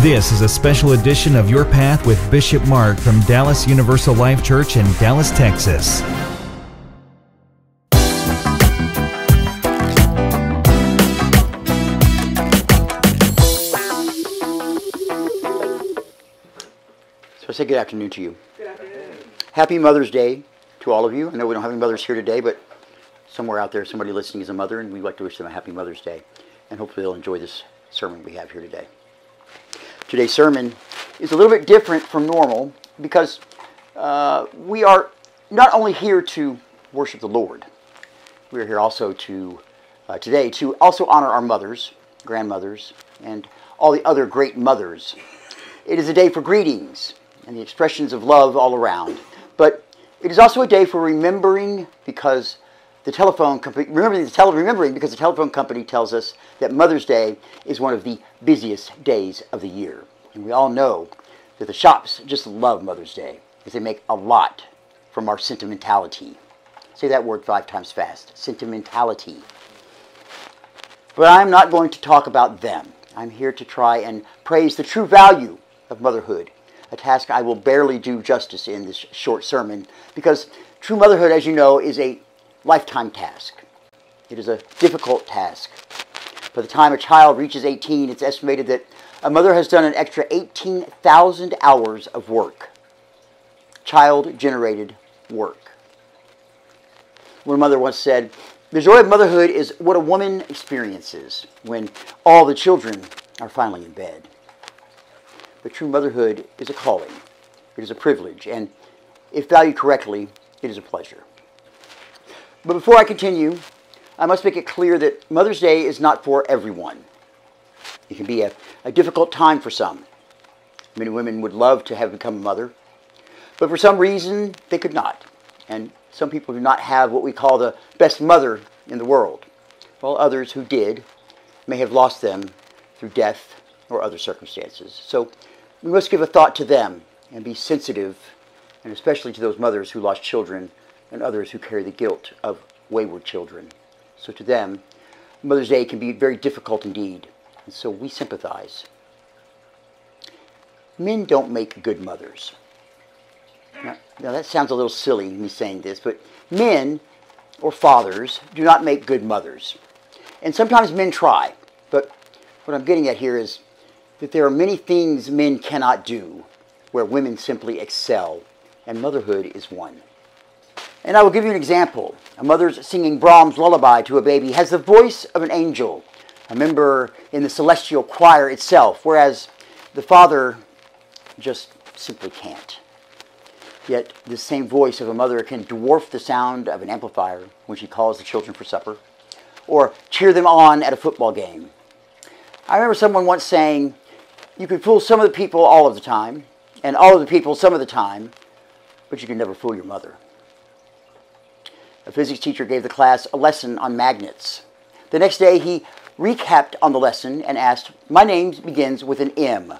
This is a special edition of Your Path with Bishop Mark from Dallas Universal Life Church in Dallas, Texas. So I say good afternoon to you. Good afternoon. Happy Mother's Day to all of you. I know we don't have any mothers here today, but somewhere out there, somebody listening is a mother, and we'd like to wish them a happy Mother's Day. And hopefully they'll enjoy this sermon we have here today. Today's sermon is a little bit different from normal because uh, we are not only here to worship the Lord, we are here also to, uh, today, to also honor our mothers, grandmothers, and all the other great mothers. It is a day for greetings and the expressions of love all around. But it is also a day for remembering because the telephone company, the tele, remembering because the telephone company tells us that Mother's Day is one of the busiest days of the year. And we all know that the shops just love Mother's Day because they make a lot from our sentimentality. Say that word five times fast sentimentality. But I'm not going to talk about them. I'm here to try and praise the true value of motherhood, a task I will barely do justice in this short sermon because true motherhood, as you know, is a lifetime task. It is a difficult task. By the time a child reaches 18, it's estimated that a mother has done an extra 18,000 hours of work, child generated work. One mother once said, The joy of motherhood is what a woman experiences when all the children are finally in bed. But true motherhood is a calling, it is a privilege, and if valued correctly, it is a pleasure. But before I continue, I must make it clear that Mother's Day is not for everyone. It can be a, a difficult time for some. Many women would love to have become a mother, but for some reason they could not. And some people do not have what we call the best mother in the world, while others who did may have lost them through death or other circumstances. So we must give a thought to them and be sensitive, and especially to those mothers who lost children and others who carry the guilt of wayward children. So to them, Mother's Day can be very difficult indeed, and so we sympathize. Men don't make good mothers. Now, now that sounds a little silly, me saying this, but men or fathers do not make good mothers. And sometimes men try, but what I'm getting at here is that there are many things men cannot do where women simply excel, and motherhood is one. And I will give you an example. A mother's singing Brahms' lullaby to a baby has the voice of an angel, a member in the celestial choir itself, whereas the father just simply can't. Yet, the same voice of a mother can dwarf the sound of an amplifier when she calls the children for supper, or cheer them on at a football game. I remember someone once saying, You can fool some of the people all of the time, and all of the people some of the time, but you can never fool your mother. A physics teacher gave the class a lesson on magnets. The next day, he recapped on the lesson and asked, My name begins with an M,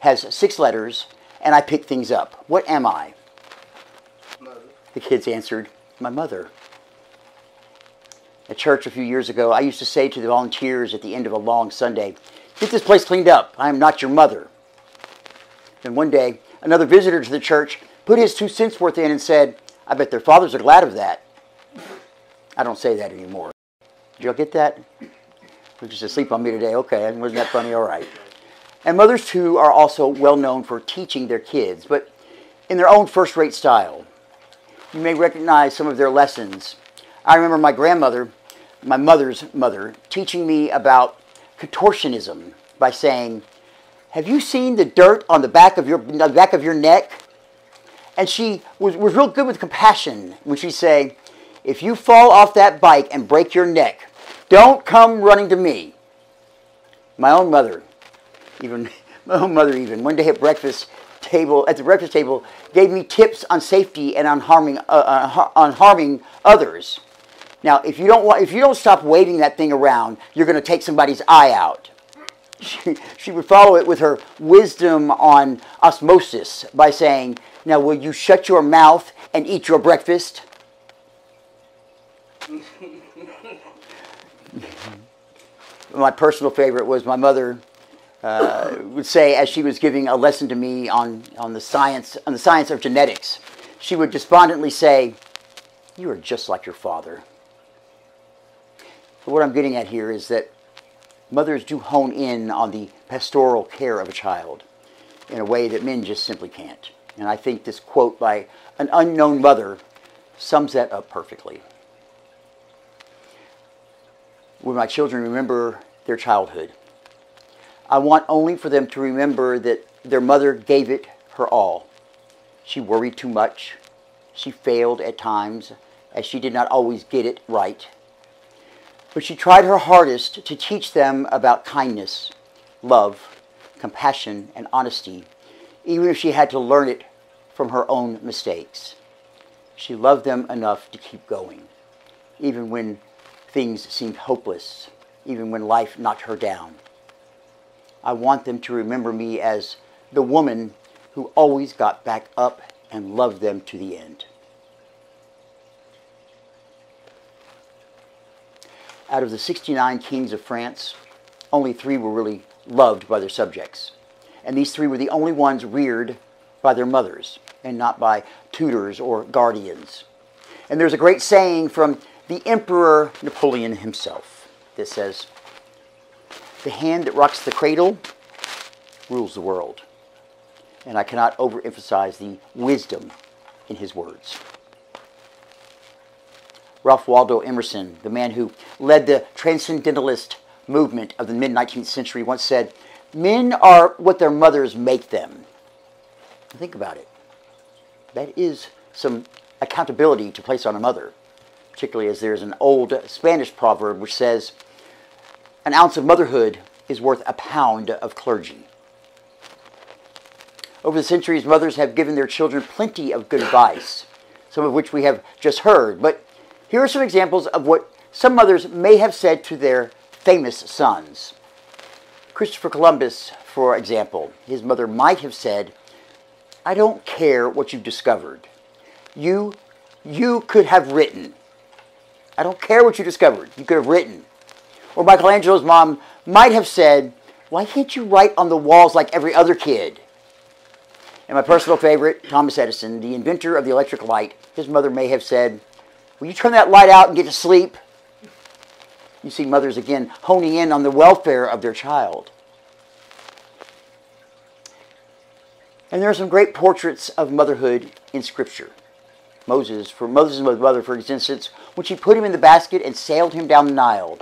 has six letters, and I pick things up. What am I? Mother. The kids answered, My mother. At church a few years ago, I used to say to the volunteers at the end of a long Sunday, Get this place cleaned up. I am not your mother. Then one day, another visitor to the church put his two cents worth in and said, I bet their fathers are glad of that. I don't say that anymore. Did y'all get that? You're just asleep on me today. Okay, wasn't that funny? All right. And mothers, too, are also well known for teaching their kids, but in their own first rate style. You may recognize some of their lessons. I remember my grandmother, my mother's mother, teaching me about contortionism by saying, Have you seen the dirt on the back of your, the back of your neck? And she was, was real good with compassion when she'd say, if you fall off that bike and break your neck, don't come running to me. My own mother, even my own mother, even one day at breakfast table at the breakfast table, gave me tips on safety and on harming uh, uh, on harming others. Now, if you don't want, if you don't stop waving that thing around, you're going to take somebody's eye out. She, she would follow it with her wisdom on osmosis by saying, "Now, will you shut your mouth and eat your breakfast?" my personal favorite was my mother uh, would say, as she was giving a lesson to me on, on, the science, on the science of genetics, she would despondently say, You are just like your father. But what I'm getting at here is that mothers do hone in on the pastoral care of a child in a way that men just simply can't. And I think this quote by an unknown mother sums that up perfectly. When my children remember their childhood, I want only for them to remember that their mother gave it her all. She worried too much. She failed at times, as she did not always get it right. But she tried her hardest to teach them about kindness, love, compassion, and honesty, even if she had to learn it from her own mistakes. She loved them enough to keep going, even when things seemed hopeless, even when life knocked her down. I want them to remember me as the woman who always got back up and loved them to the end. Out of the 69 kings of France, only three were really loved by their subjects. And these three were the only ones reared by their mothers and not by tutors or guardians. And there's a great saying from the Emperor Napoleon himself that says, The hand that rocks the cradle rules the world. And I cannot overemphasize the wisdom in his words. Ralph Waldo Emerson, the man who led the transcendentalist movement of the mid 19th century, once said, Men are what their mothers make them. Think about it. That is some accountability to place on a mother, particularly as there's an old Spanish proverb which says, An ounce of motherhood is worth a pound of clergy. Over the centuries, mothers have given their children plenty of good advice, some of which we have just heard, but here are some examples of what some mothers may have said to their famous sons. Christopher Columbus, for example, his mother might have said, I don't care what you've discovered. You, you could have written. I don't care what you discovered. You could have written. Or Michelangelo's mom might have said, Why can't you write on the walls like every other kid? And my personal favorite, Thomas Edison, the inventor of the electric light, his mother may have said, Will you turn that light out and get to sleep? You see mothers again honing in on the welfare of their child. And there are some great portraits of motherhood in Scripture. Moses, for Moses' mother, for instance, when she put him in the basket and sailed him down the Nile.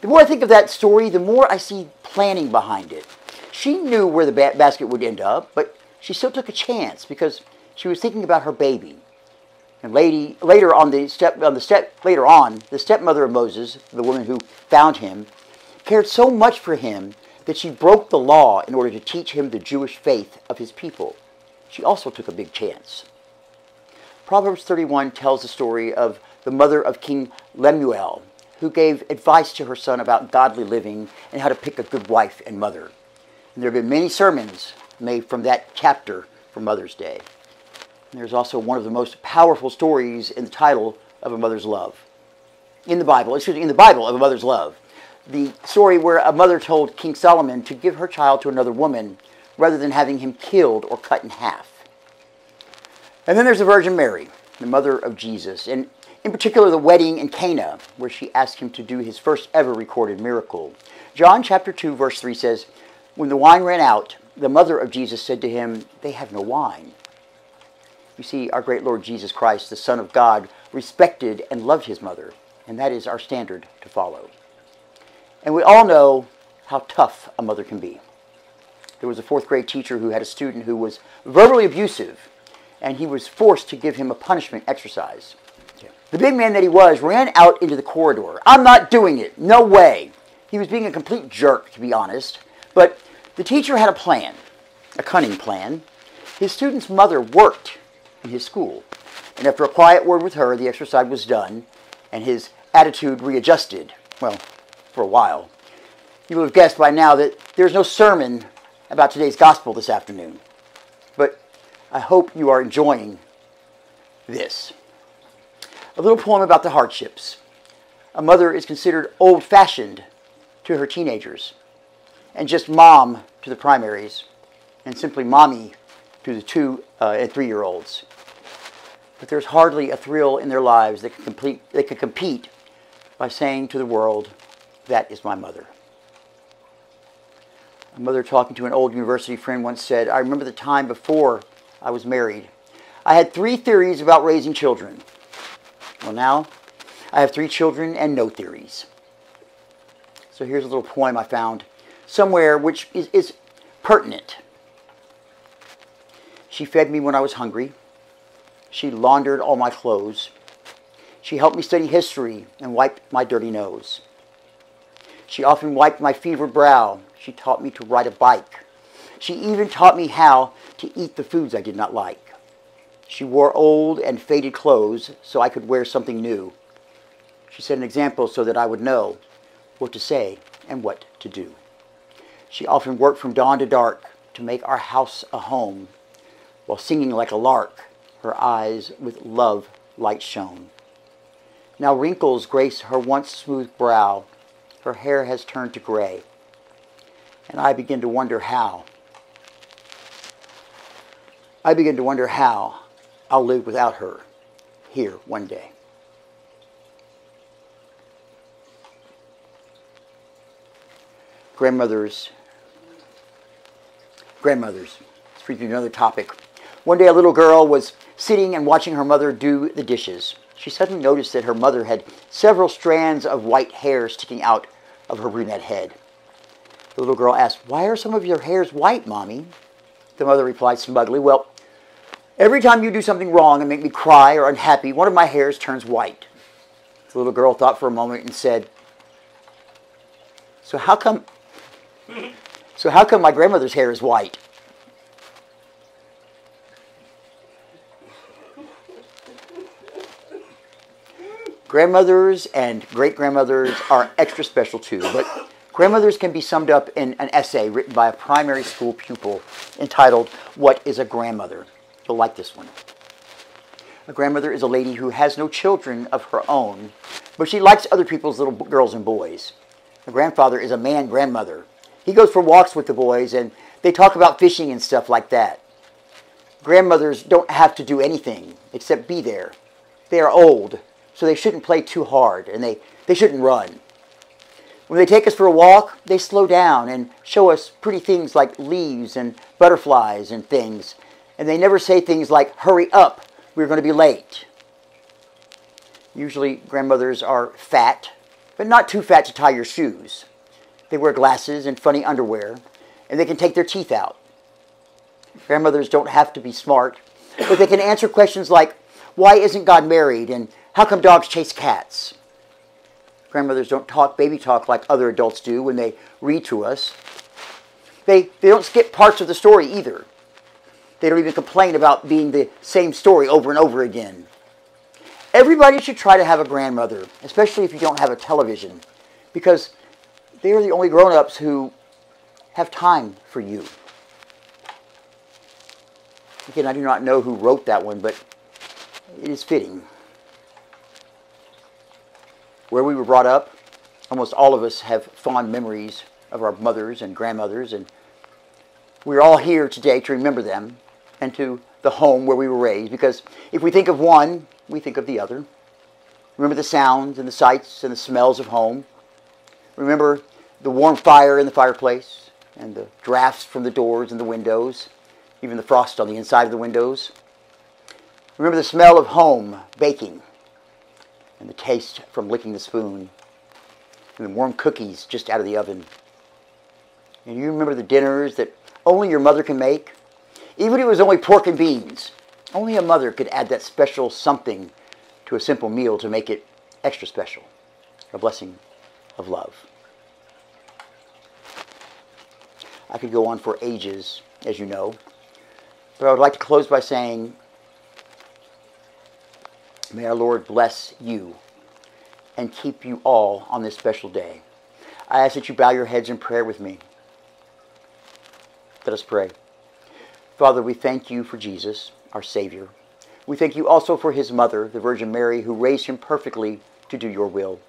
The more I think of that story, the more I see planning behind it. She knew where the ba- basket would end up, but she still took a chance because she was thinking about her baby. And lady, later on the step on the step later on, the stepmother of Moses, the woman who found him, cared so much for him that she broke the law in order to teach him the Jewish faith of his people. She also took a big chance. Proverbs 31 tells the story of the mother of King Lemuel, who gave advice to her son about godly living and how to pick a good wife and mother. And there have been many sermons made from that chapter for Mother's Day. There's also one of the most powerful stories in the title of a mother's love. In the Bible, excuse me, in the Bible of a mother's love. The story where a mother told King Solomon to give her child to another woman rather than having him killed or cut in half. And then there's the Virgin Mary, the mother of Jesus, and in particular the wedding in Cana, where she asked him to do his first ever recorded miracle. John chapter 2, verse 3 says, When the wine ran out, the mother of Jesus said to him, They have no wine. You see, our great Lord Jesus Christ, the Son of God, respected and loved his mother, and that is our standard to follow. And we all know how tough a mother can be. There was a fourth grade teacher who had a student who was verbally abusive, and he was forced to give him a punishment exercise. The big man that he was ran out into the corridor. I'm not doing it. No way. He was being a complete jerk, to be honest. But the teacher had a plan, a cunning plan. His student's mother worked in his school. And after a quiet word with her, the exercise was done, and his attitude readjusted. Well, for a while. You will have guessed by now that there's no sermon about today's gospel this afternoon. I hope you are enjoying this. A little poem about the hardships. A mother is considered old fashioned to her teenagers, and just mom to to the primaries, and simply mommy to the two uh, and three year olds. But there's hardly a thrill in their lives that can, complete, that can compete by saying to the world, That is my mother. A mother talking to an old university friend once said, I remember the time before I was married. I had three theories about raising children. Well, now I have three children and no theories. So here's a little poem I found somewhere which is, is pertinent. She fed me when I was hungry. She laundered all my clothes. She helped me study history and wiped my dirty nose. She often wiped my fevered brow. She taught me to ride a bike. She even taught me how to eat the foods I did not like. She wore old and faded clothes so I could wear something new. She set an example so that I would know what to say and what to do. She often worked from dawn to dark to make our house a home while singing like a lark, her eyes with love light shone. Now wrinkles grace her once smooth brow, her hair has turned to gray, and I begin to wonder how. I begin to wonder how I'll live without her here one day. Grandmothers. Grandmothers. Let's read another topic. One day a little girl was sitting and watching her mother do the dishes. She suddenly noticed that her mother had several strands of white hair sticking out of her brunette head. The little girl asked, Why are some of your hairs white, Mommy? The mother replied smugly, Well, every time you do something wrong and make me cry or unhappy, one of my hairs turns white. The little girl thought for a moment and said, So how come so how come my grandmother's hair is white? Grandmothers and great grandmothers are extra special too, but grandmothers can be summed up in an essay written by a primary school pupil entitled, What is a Grandmother? You'll like this one. A grandmother is a lady who has no children of her own, but she likes other people's little girls and boys. A grandfather is a man grandmother. He goes for walks with the boys and they talk about fishing and stuff like that. Grandmothers don't have to do anything except be there. They are old so they shouldn't play too hard and they, they shouldn't run. When they take us for a walk, they slow down and show us pretty things like leaves and butterflies and things. And they never say things like, hurry up, we're going to be late. Usually, grandmothers are fat, but not too fat to tie your shoes. They wear glasses and funny underwear, and they can take their teeth out. Grandmothers don't have to be smart, but they can answer questions like, why isn't God married? And how come dogs chase cats? Grandmothers don't talk baby talk like other adults do when they read to us. They, they don't skip parts of the story either. They don't even complain about being the same story over and over again. Everybody should try to have a grandmother, especially if you don't have a television, because they are the only grown ups who have time for you. Again, I do not know who wrote that one, but it is fitting where we were brought up, almost all of us have fond memories of our mothers and grandmothers, and we're all here today to remember them and to the home where we were raised, because if we think of one, we think of the other. Remember the sounds and the sights and the smells of home. Remember the warm fire in the fireplace and the drafts from the doors and the windows, even the frost on the inside of the windows. Remember the smell of home baking and the taste from licking the spoon, and the warm cookies just out of the oven. And you remember the dinners that only your mother can make? Even if it was only pork and beans, only a mother could add that special something to a simple meal to make it extra special. A blessing of love. I could go on for ages, as you know, but I would like to close by saying May our Lord bless you and keep you all on this special day. I ask that you bow your heads in prayer with me. Let us pray. Father, we thank you for Jesus, our Savior. We thank you also for his mother, the Virgin Mary, who raised him perfectly to do your will.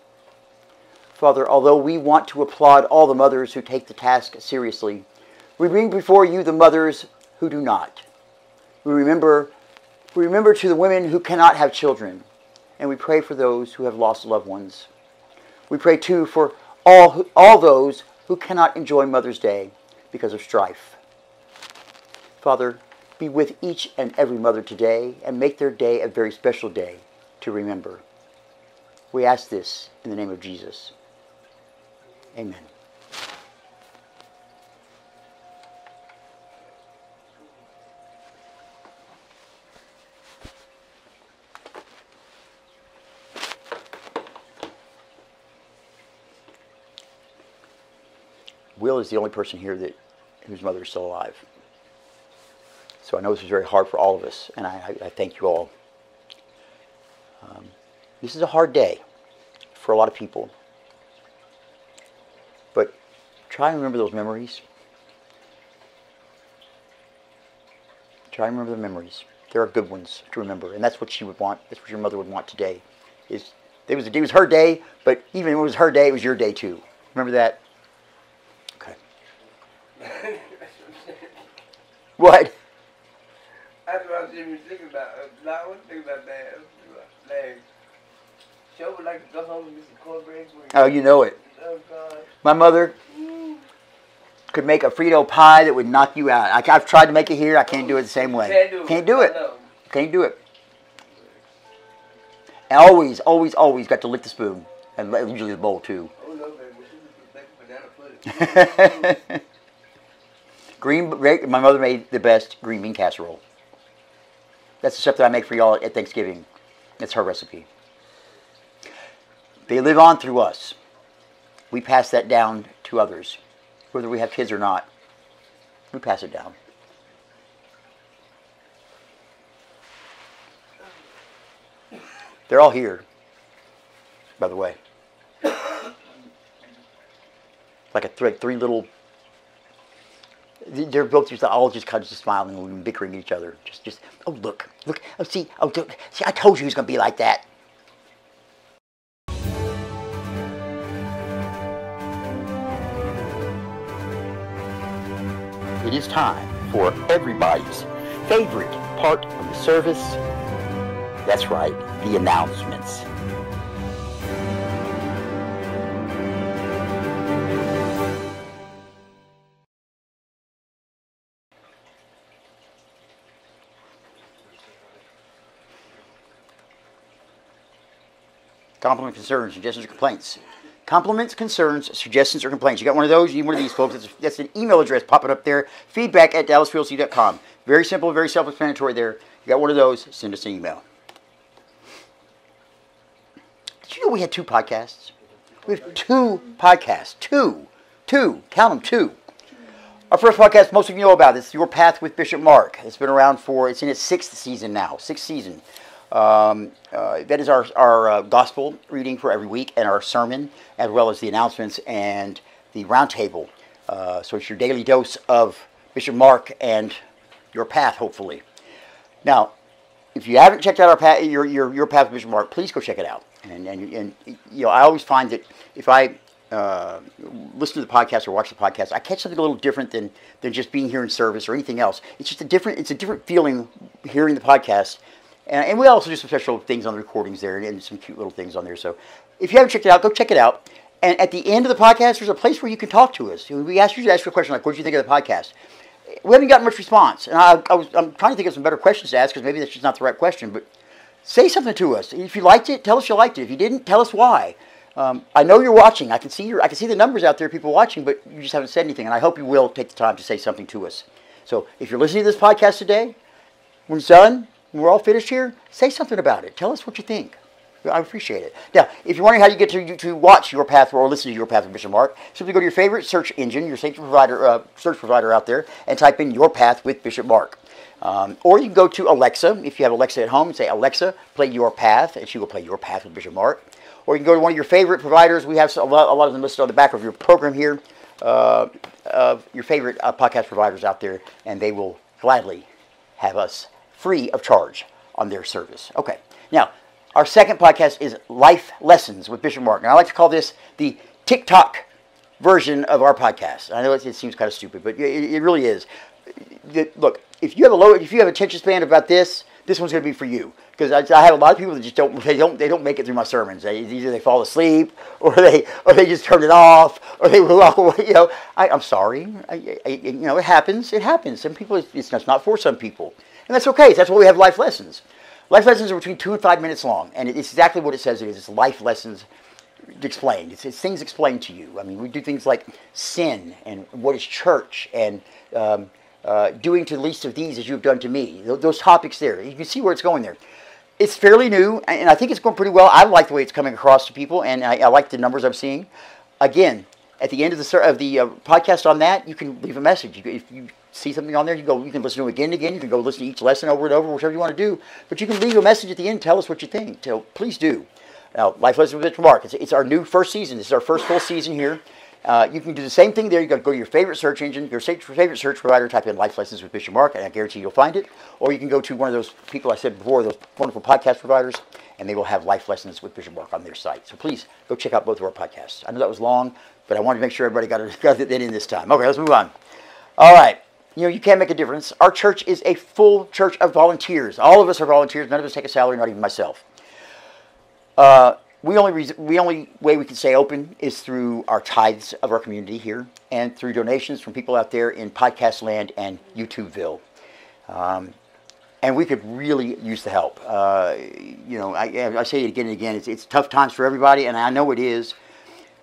Father, although we want to applaud all the mothers who take the task seriously, We bring before you the mothers who do not. We remember, we remember to the women who cannot have children, and we pray for those who have lost loved ones. We pray too for all, all those who cannot enjoy Mother's Day because of strife. Father, be with each and every mother today and make their day a very special day to remember. We ask this in the name of Jesus. Amen. Is the only person here that whose mother is still alive. So I know this is very hard for all of us, and I, I thank you all. Um, this is a hard day for a lot of people. But try and remember those memories. Try and remember the memories. There are good ones to remember, and that's what she would want. That's what your mother would want today. Is it was it was her day, but even when it was her day, it was your day too. Remember that. What? That's what I was even thinking about. Uh, I was thinking about that. Like, Joe would like to go home and get some cornbread. Oh, you know it. Oh, God. My mother could make a Frito pie that would knock you out. I, have tried to make it here. I can't do it the same way. Can't do it. Can't do it. Can't do it. And always, always, always got to lick the spoon. And usually the bowl too. Oh, no, baby. We should just make banana pudding. green, my mother made the best green bean casserole. That's the stuff that I make for y'all at Thanksgiving. It's her recipe. They live on through us. We pass that down to others, whether we have kids or not. We pass it down. They're all here, by the way. Like a th- three little. They're both just all just kind of just smiling and bickering at each other. Just, just. Oh look, look. Oh see, oh look. see. I told you he was gonna be like that. It is time for everybody's favorite part of the service. That's right, the announcements. Compliment, concerns, suggestions, or complaints. Compliments, concerns, suggestions, or complaints. You got one of those? You need one of these, folks. That's, that's an email address popping up there. Feedback at dallasulc.com. Very simple, very self-explanatory there. You got one of those? Send us an email. Did you know we had two podcasts? We have two podcasts. Two. Two. Count them, two. Our first podcast, most of you know about this, Your Path with Bishop Mark. It's been around for, it's in its sixth season now, sixth season. Um, uh, that is our, our uh, gospel reading for every week and our sermon, as well as the announcements and the roundtable. Uh, so it's your daily dose of Bishop Mark and your path, hopefully. Now, if you haven't checked out our path, your, your, your path with Bishop Mark, please go check it out. And, and, and you know, I always find that if I uh, listen to the podcast or watch the podcast, I catch something a little different than, than just being here in service or anything else. It's just a different, it's a different feeling hearing the podcast. And, and we also do some special things on the recordings there and, and some cute little things on there. So if you haven't checked it out, go check it out. And at the end of the podcast, there's a place where you can talk to us. We ask you to ask a question like, what do you think of the podcast? We haven't gotten much response. And I, I was, I'm trying to think of some better questions to ask because maybe that's just not the right question. But say something to us. If you liked it, tell us you liked it. If you didn't, tell us why. Um, I know you're watching. I can see your, I can see the numbers out there, people watching, but you just haven't said anything. And I hope you will take the time to say something to us. So if you're listening to this podcast today, when it's done, when we're all finished here, say something about it. Tell us what you think. I appreciate it. Now, if you're wondering how you get to, to watch Your Path or listen to Your Path with Bishop Mark, simply go to your favorite search engine, your safety provider, uh, search provider out there, and type in Your Path with Bishop Mark. Um, or you can go to Alexa, if you have Alexa at home, and say, Alexa, play Your Path, and she will play Your Path with Bishop Mark. Or you can go to one of your favorite providers. We have a lot, a lot of them listed on the back of your program here, uh, of your favorite uh, podcast providers out there, and they will gladly have us free of charge on their service. Okay, now, our second podcast is Life Lessons with Bishop Mark. And I like to call this the TikTok version of our podcast. I know it, it seems kind of stupid, but it, it really is. Look, if you have a low, if you have attention span about this, this one's going to be for you. Because I, I have a lot of people that just don't, they don't, they don't make it through my sermons. They, either they fall asleep, or they, or they just turn it off, or they away. You know, I, I'm sorry. I, I, you know, it happens. It happens. Some people, it's, it's not for some people, and that's okay. That's why we have life lessons. Life lessons are between two and five minutes long, and it's exactly what it says it is. It's life lessons explained. It's, it's things explained to you. I mean, we do things like sin and what is church and um, uh, doing to the least of these as you have done to me. Th- those topics there. You can see where it's going there. It's fairly new, and I think it's going pretty well. I like the way it's coming across to people, and I, I like the numbers I'm seeing. Again, at the end of the of the uh, podcast on that, you can leave a message. You, if you see something on there, you go. You can listen to it again and again. You can go listen to each lesson over and over, whichever you want to do. But you can leave a message at the end. Tell us what you think. So please do. Now, Life Lessons with Mr. Mark. It's, it's our new first season. This is our first full season here. Uh, you can do the same thing there. You to go to your favorite search engine, your favorite search provider, type in Life Lessons with Bishop Mark, and I guarantee you'll find it. Or you can go to one of those people I said before, those wonderful podcast providers, and they will have Life Lessons with Bishop Mark on their site. So please go check out both of our podcasts. I know that was long, but I wanted to make sure everybody got it, got it in this time. Okay, let's move on. All right. You know, you can make a difference. Our church is a full church of volunteers. All of us are volunteers. None of us take a salary, not even myself. Uh, we only we only way we can stay open is through our tithes of our community here and through donations from people out there in podcast land and YouTubeville. Um, and we could really use the help. Uh, you know, I, I say it again and again. It's, it's tough times for everybody, and I know it is.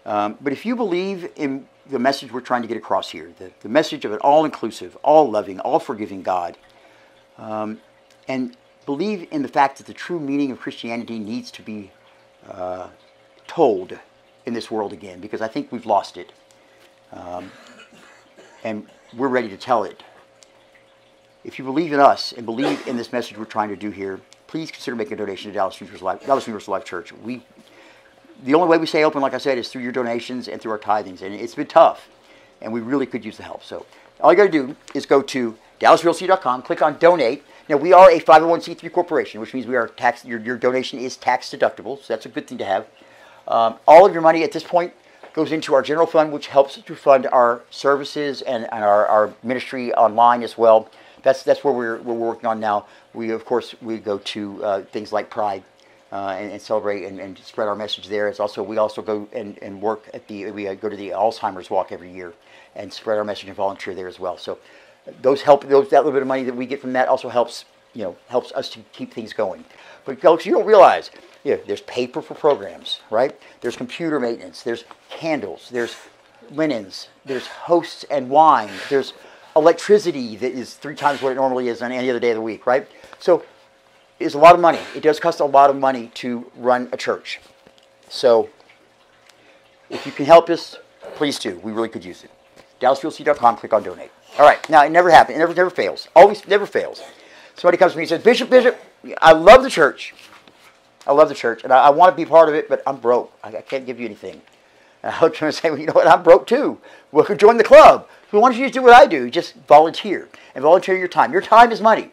Um, but if you believe in the message we're trying to get across here, the, the message of an all-inclusive, all-loving, all-forgiving God, um, and believe in the fact that the true meaning of Christianity needs to be uh, told in this world again, because I think we've lost it, um, and we're ready to tell it. If you believe in us and believe in this message we're trying to do here, please consider making a donation to Dallas Universal Life, Dallas Universal Life Church. We, the only way we stay open, like I said, is through your donations and through our tithings, and it's been tough, and we really could use the help. So all you got to do is go to DallasULC.com, click on Donate. Now we are a 501c3 corporation, which means we are tax. Your, your donation is tax deductible, so that's a good thing to have. Um, all of your money at this point goes into our general fund, which helps to fund our services and, and our, our ministry online as well. That's that's where we're, we're working on now. We of course we go to uh, things like Pride uh, and, and celebrate and, and spread our message there. It's also we also go and, and work at the we go to the Alzheimer's Walk every year and spread our message and volunteer there as well. So those help those that little bit of money that we get from that also helps you know helps us to keep things going. But folks, you don't realize yeah, there's paper for programs, right? There's computer maintenance. There's candles. There's linens. There's hosts and wine. There's electricity that is three times what it normally is on any other day of the week, right? So it's a lot of money. It does cost a lot of money to run a church. So if you can help us, please do. We really could use it. DallasULC.com, click on donate. All right. Now, it never happens. It never, never fails. Always, never fails. Somebody comes to me and says, Bishop, Bishop, I love the church. I love the church, and I, I want to be part of it, but I'm broke. I, I can't give you anything. And I look at and say, well, you know what? I'm broke too. Well, join the club. Why don't you just do what I do? Just volunteer and volunteer your time. Your time is money.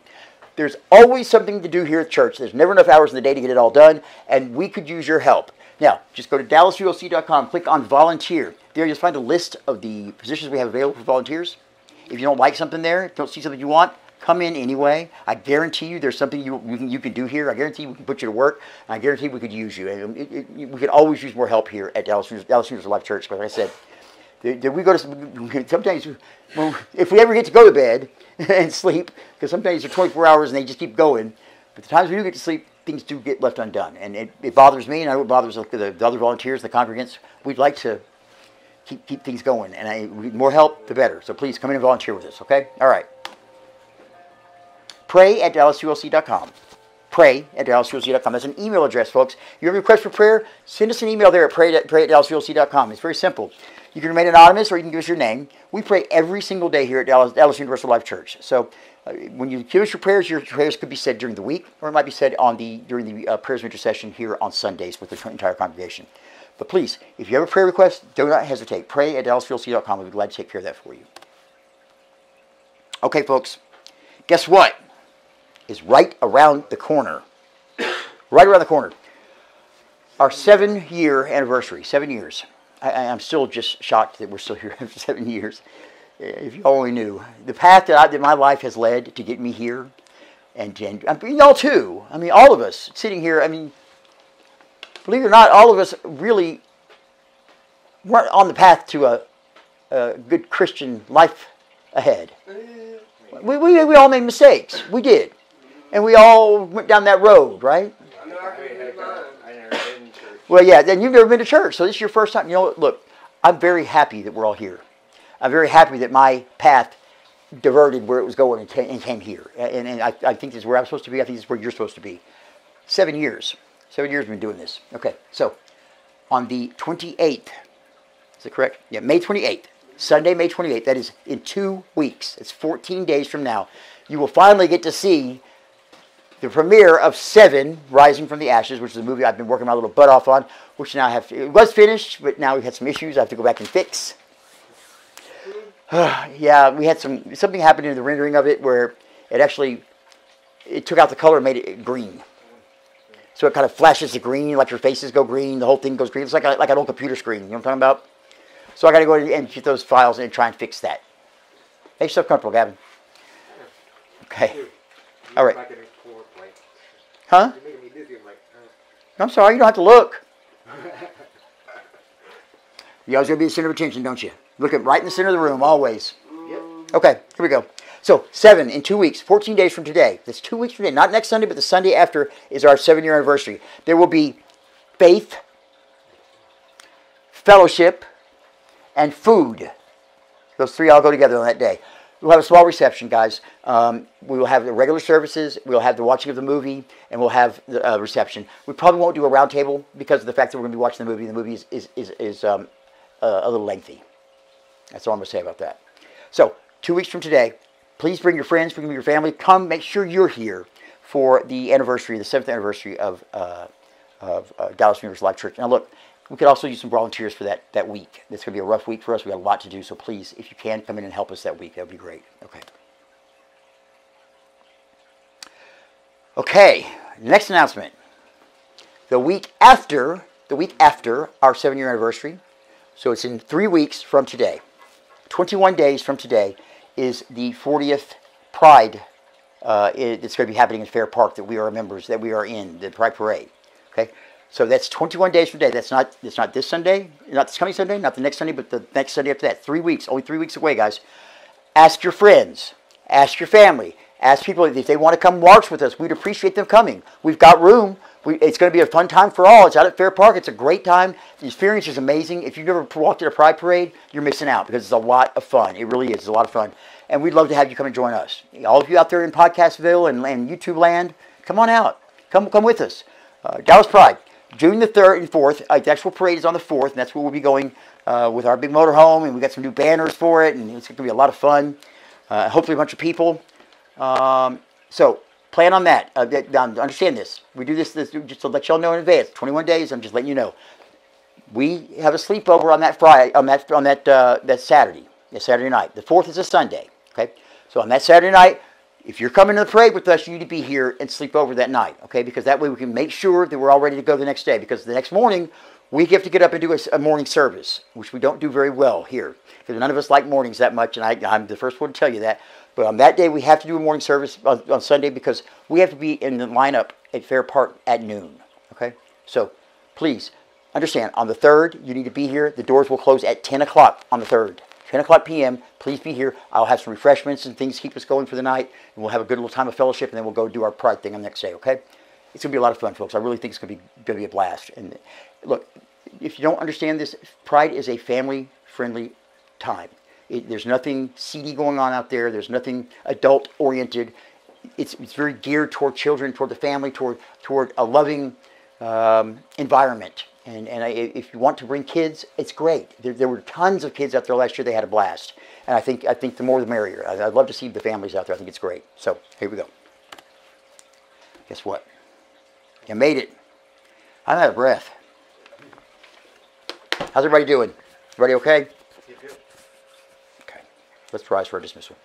There's always something to do here at church. There's never enough hours in the day to get it all done, and we could use your help. Now, just go to DallasULC.com, click on volunteer. There you'll find a list of the positions we have available for volunteers. If you don't like something there, don't see something you want, come in anyway. I guarantee you there's something you, you, can, you can do here. I guarantee we can put you to work. I guarantee we could use you. And it, it, we could always use more help here at Dallas, Dallas Universal Life Church. Like I said, did we go to some, sometimes well, if we ever get to go to bed and sleep because sometimes they're 24 hours and they just keep going but the times we do get to sleep things do get left undone and it, it bothers me and I know it bothers the, the other volunteers the congregants we'd like to keep keep things going and I, more help the better so please come in and volunteer with us okay all right pray at dallasulc.com pray at dallasulc.com. That's an email address, folks. You have a request for prayer? Send us an email there at pray at, pray at dallasulc.com. It's very simple. You can remain anonymous or you can give us your name. We pray every single day here at Dallas, Dallas Universal Life Church. So uh, when you give us your prayers, your prayers could be said during the week or it might be said on the during the uh, prayers of intercession here on Sundays with the entire congregation. But please, if you have a prayer request, do not hesitate. Pray at dallasulc.com. We'll be glad to take care of that for you. Okay, folks, guess what? Is right around the corner. right around the corner. Our seven year anniversary, seven years I, I'm still just shocked that we're still here after seven years. Uh, if you only knew the path that, I, that my life has led to get me here, and, and I mean, y'all too. I mean, all of us sitting here. I mean, believe it or not, all of us really weren't on the path to a, a good Christian life ahead. We, we, we all made mistakes. We did. And we all went down that road, right? I know I can read mine. I never been to church. Well, yeah, then you've never been to church, so this is your first time. You know, look, I'm very happy that we're all here. I'm very happy that my path diverted where it was going and, ca- and came here. And, and I, I think this is where I'm supposed to be. I think this is where you're supposed to be. Seven years. Seven years we've been doing this. Okay, so on the 28th, is it correct? Yeah, May 28th. Sunday, May 28th. That is in two weeks. It's 14 days from now. You will finally get to see the premiere of Seven, Rising from the Ashes, which is a movie I've been working my little butt off on, which now I have, it was finished, but now we had some issues I have to go back and fix. yeah, we had some, something happened in the rendering of it where it actually, it took out the color and made it green. So it kind of flashes the green, like your faces go green, the whole thing goes green. It's like, a, like an old computer screen, you know what I'm talking about? So I got to go and get those files and try and fix that. Make yourself comfortable, Gavin. Okay. All right. look Like an import, like, Huh? you're making me. I'm I'm sorry, you don't have to look. You always gotta be the center of attention, don't you? Look at right in the center of the room, always. yep. Okay, here we go. So seven in two weeks, 14 days from today. That's two weeks from today. Not next Sunday, but the Sunday after is our seven year anniversary. There will be faith, fellowship, and food. Those three all go together on that day. We'll have a small reception, guys. Um, we will have the regular services. We'll have the watching of the movie, and we'll have the uh, reception. We probably won't do a roundtable because of the fact that we're going to be watching the movie. The movie is is is, is um, uh, a little lengthy. That's all I'm going to say about that. So, two weeks from today, please bring your friends, bring your family. Come, make sure you're here for the anniversary, the seventh anniversary of uh, of uh, Dallas Universal Life Church. Now, look, we could also use some volunteers for that that week. Going to be a rough week for us. We got a lot to do, so please, if you can, come in and help us that week. That would be great. Okay. Okay. Next announcement. The week after, the week after our seven-year anniversary, so it's in three weeks from today. 21 days from today is the 40th Pride. Uh, it- it's going to be happening in Fair Park that we are members, that we are in, the Pride Parade. Okay? So that's 21 days from today. That's not, it's not this Sunday, not this coming Sunday, not the next Sunday, but the next Sunday after that. Three weeks, only three weeks away, guys. Ask your friends, ask your family, ask people if they want to come march with us. We'd appreciate them coming. We've got room. We, it's going to be a fun time for all. It's out at Fair Park. It's a great time. The experience is amazing. If you've never walked at a Pride Parade, you're missing out because it's a lot of fun. It really is. It's a lot of fun. And we'd love to have you come and join us. All of you out there in Podcastville and, and YouTube land, come on out. Come, come with us. Uh, Dallas Pride, June the 3rd and 4th. Uh, the actual parade is on the 4th, and that's where we'll be going uh, with our big motorhome. And we got some new banners for it, and it's going to be a lot of fun. Uh, hopefully, a bunch of people. Um, so plan on that. Uh, understand this. We do this, this just to let y'all know in advance. 21 days. I'm just letting you know. We have a sleepover on that Friday, on that on that uh, that Saturday, that Saturday night. The fourth is a Sunday. Okay, so on that Saturday night, if you're coming to the parade with us, you need to be here and sleep over that night. Okay, because that way we can make sure that we're all ready to go the next day. Because the next morning we have to get up and do a morning service, which we don't do very well here. Because none of us like mornings that much, and I, I'm the first one to tell you that. But on that day, we have to do a morning service on, on Sunday because we have to be in the lineup at Fair Park at noon. Okay, so please understand on the third, you need to be here. The doors will close at 10 o'clock on the third. 10 o'clock p.m. Please be here. I'll have some refreshments and things to keep us going for the night, and we'll have a good little time of fellowship, and then we'll go do our pride thing on the next day. Okay? It's gonna be a lot of fun, folks. I really think it's gonna be gonna be a blast. And look, if you don't understand this, Pride is a family-friendly time. It, there's nothing seedy going on out there. There's nothing adult-oriented. It's, it's very geared toward children, toward the family, toward toward a loving um, environment. And, and I, if you want to bring kids, it's great. There, there were tons of kids out there last year. They had a blast. And I think, I think the more the merrier. I, I'd love to see the families out there. I think it's great. So here we go. Guess what? You made it. I'm out of breath. How's everybody doing? Everybody okay? Okay. Let's rise for a dismissal.